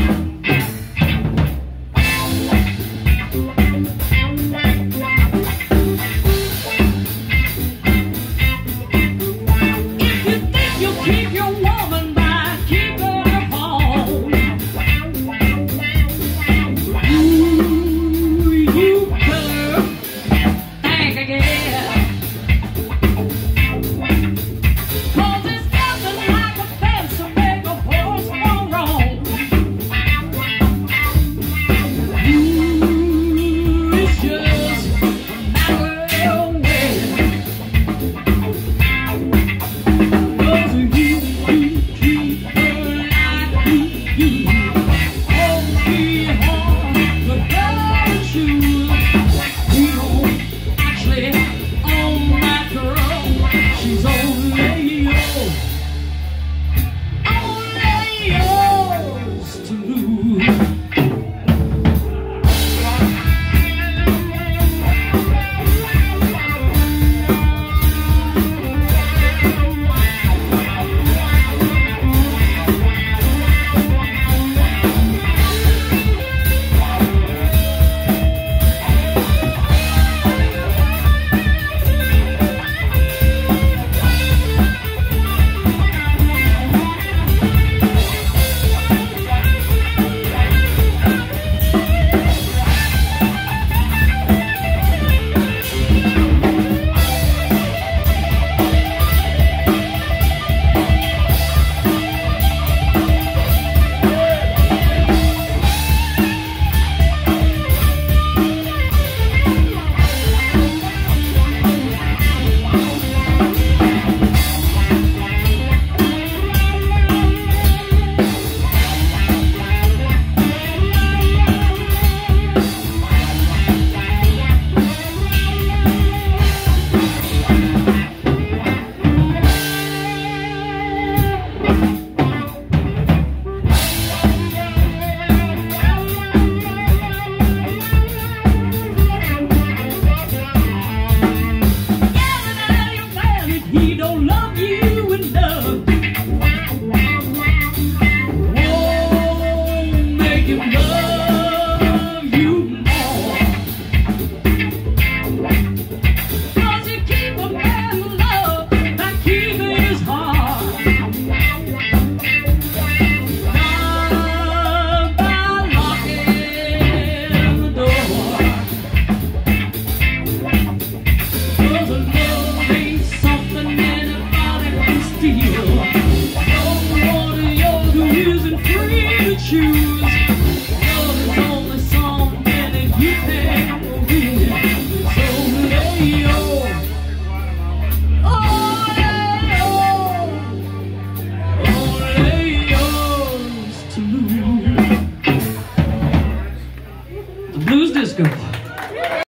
thank you you.